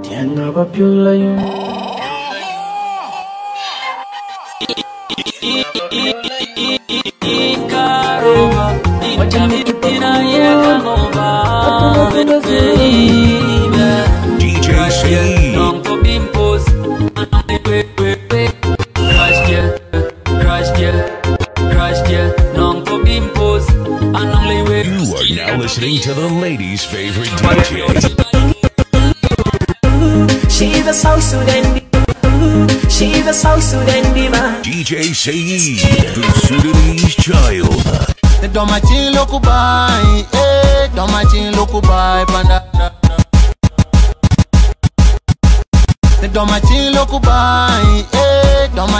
ndingabaphyulayo ikaroba itamitutina yekanova You are now listening to the ladies' favorite DJ. She's a South Sudan She's a South Sudan DJ Seyyid, the Sudanese child. Domachin lokubai, eh, domachin lokubai, panda. Domachin lokubai, eh, domachin